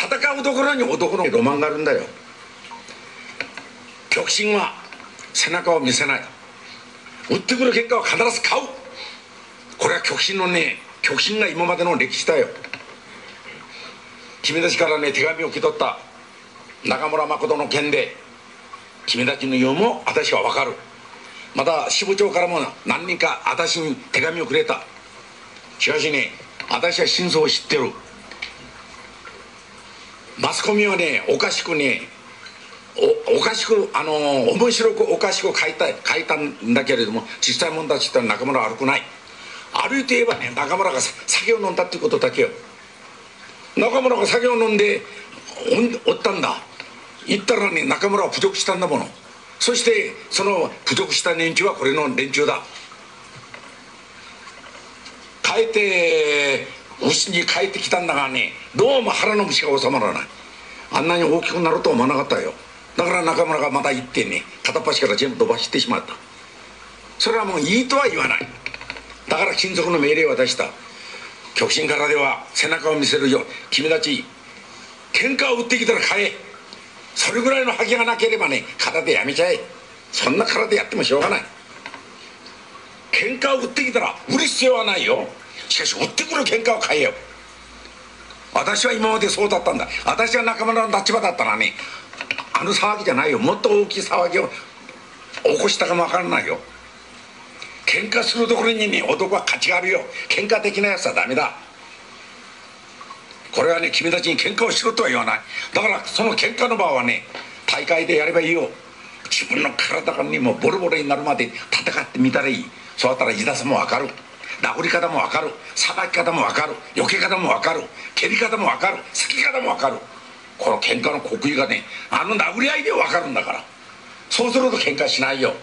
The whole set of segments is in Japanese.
戦うところに男のロマンがあるんだよ。極真は背中を見せない。打ってくる結果は必ず買う。これは極真のね極真が今までの歴史だよ。君たちからね手紙を受け取った。中村誠の件で。君たちの世も私は分かる。また支部長からも何人か私に手紙をくれた。しかしね私は真相を知ってる。マスコミはねおかしくねおおかしくあの面白くおかしく書いた書いたんだけれども実際問題って言ったら中村は悪くない。歩いて言えばね中村が酒を飲んだっていうことだけよ。中村が酒を飲んでおったんだ。言ったらね中村は侮辱したんだもの。そしてその侮辱した連中はこれの連中だ。帰って牛に帰ってきたんだがねどうも腹の虫が収まらない。あんなに大きくなるとは思わなかったよ。だから中村がまた行ってね片っ端から全部飛ばしてしまった。それはもういいとは言わない。だから金属の命令を出した。極真からでは背中を見せるよ君たち喧嘩を打ってきたら買え。それぐらいの覇気がなければね空でやめちゃえ。そんな空でやってもしょうがない。喧嘩を打ってきたら売る必要はないよ。しかし売ってくる喧嘩を買えよ。私は今までそうだったんだ。私が仲間の立場だったらねあの騒ぎじゃないよ。もっと大きい騒ぎを起こしたかもわからないよ。喧嘩するところにね男は価値があるよ。喧嘩的なやつはダメだ。これはね君たちに喧嘩をしろとは言わない。だからその喧嘩の場はね大会でやればいいよ。自分の体がねもボロボロになるまで戦ってみたらいい。そうだったら痛さんも分かる。殴り方も分かる。さばき方も分かる。避け方も分かる。蹴り方も分かる。突き方も分かる。この喧嘩の国威がねあの殴り合いで分かるんだから。そうすると喧嘩しないよ。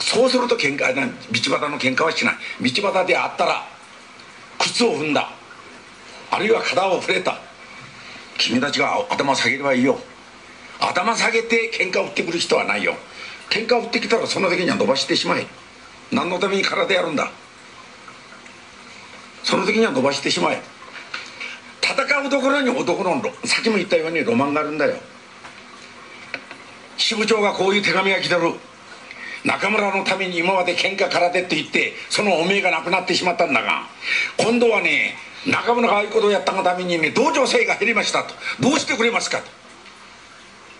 そうすると喧嘩道端の喧嘩はしない。道端であったら靴を踏んだ。あるいは肩を触れた。君たちが頭下げればいいよ。頭下げて喧嘩を打ってくる人はないよ。喧嘩を打ってきたらその時には伸ばしてしまえ。何のために体やるんだ？その時には伸ばしてしまえ。戦うところに男のさっきも言ったようにロマンがあるんだよ。支部長がこういう手紙が来てる。中村のために今まで喧嘩空手って言ってそのおめえがなくなってしまったんだが今度はね中村がああいうことをやったがためにね同情生が減りましたと。どうしてくれますかと。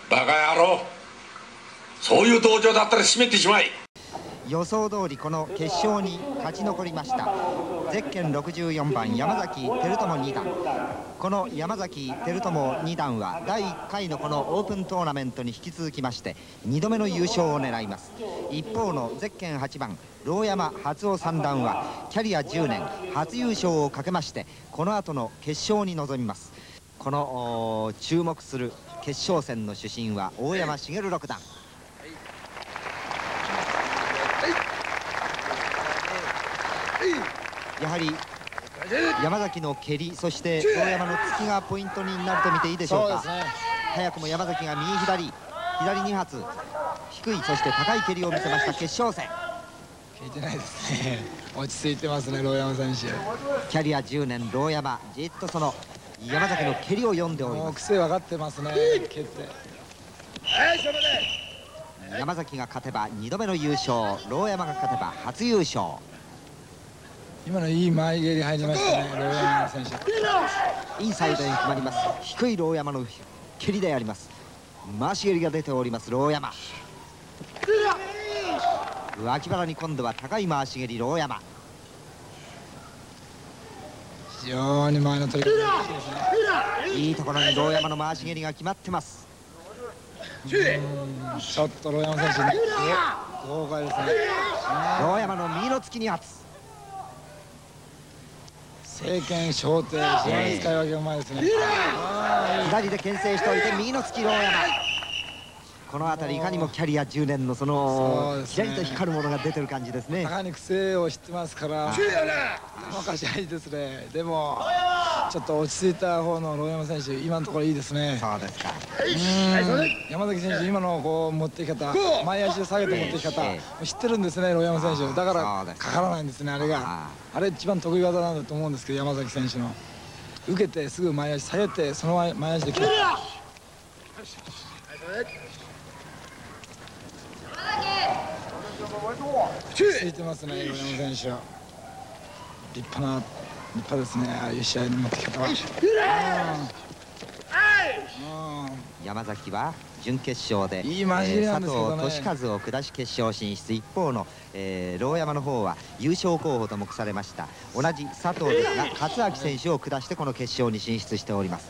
バカ野郎。そういう道場だったら閉めてしまえ。予想通りこの決勝に勝ち残りました。ゼッケン64番山崎照友2段。この山崎照友2段は第1回のこのオープントーナメントに引き続きまして2度目の優勝を狙います。一方のゼッケン8番牢山初夫三段はキャリア10年初優勝をかけましてこの後の決勝に臨みます。この注目する決勝戦の主審は大山茂六段。やはり山崎の蹴りそして大山の突きがポイントになると見ていいでしょうか、ね、早くも山崎が右左左2発低いそして高い蹴りを見せました決勝戦。聞いてないですね。落ち着いてますね牢山選手。キャリア10年牢山じっとその山崎の蹴りを読んでおります。癖分かってますね蹴って。山崎が勝てば2度目の優勝牢山が勝てば初優勝今のいい前蹴り入りましたね、牢山選手。インサイドに決まります。低い牢山の蹴りであります。回し蹴りが出ております、牢山。脇腹に今度は高い回し蹴り、牢山。非常に前の取り方ですね。いいところに牢山の回し蹴りが決まってます。ちょっと牢山選手ね、豪快ですね。牢山の右の突きに発。政権小手非常に使い分けうまいですね。左で牽制しておいて右の突き大山この辺りいかにもキャリア10年のそのキラリと光るものが出てる感じですね。高に癖を知ってますから。おかしいですね。でもちょっと落ち着いた方のロ山選手今のところいいですね。そうですか。山崎選手今のこう持っていき方前足を下げて持っていき方知ってるんですねロ山選手。だからか。からないんですねあれが。あれ一番得意技なんだと思うんですけど山崎選手の。受けてすぐ前足下げてその前足で切るついてますね米山選手。立派な立派ですねああいう試合に持ってき方は。山崎は準決勝でいいね。えー佐藤俊和を下し決勝進出。一方の、えー、牢山の方は優勝候補と目されました。同じ佐藤ですが勝明選手を下してこの決勝に進出しております。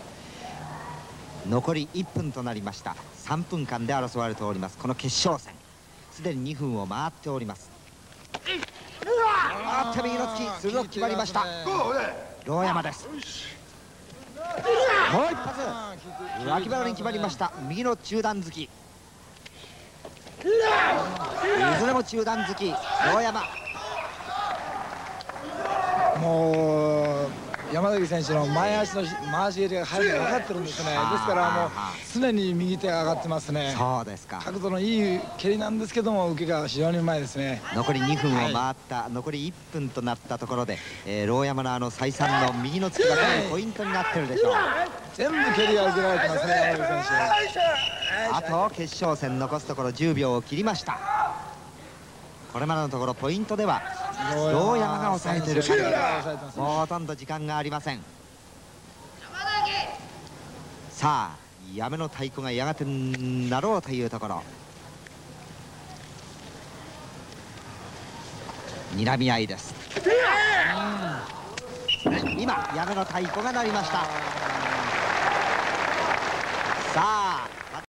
残り1分となりました。3分間で争われておりますこの決勝戦すでに2分を回っております。あって右の突き鋭く決まりました。牢山です。もう一発。脇腹に決まりました。右の中段突き。いずれも中段突き。大山。もう山崎選手の前足の回し蹴りが入るのが分かってるんですね。ですからもう常に右手が上がってますね。そうですか。角度のいい蹴りなんですけども受けが非常にうまいですね。残り2分を回った、残り1分となったところで、えー、牢山のあの再三の右の突きがポイントになってるでしょう。全部蹴りが受けられてますね山崎選あと決勝戦残すところ10秒を切りましたこれまでのところポイントでは手牢山が抑えてる。感じ抑えてます。ねもうほとんど時間がありません。さあやめの太鼓がやがてなろうというところ。睨み合いです。今やめの太鼓が鳴りました。さあ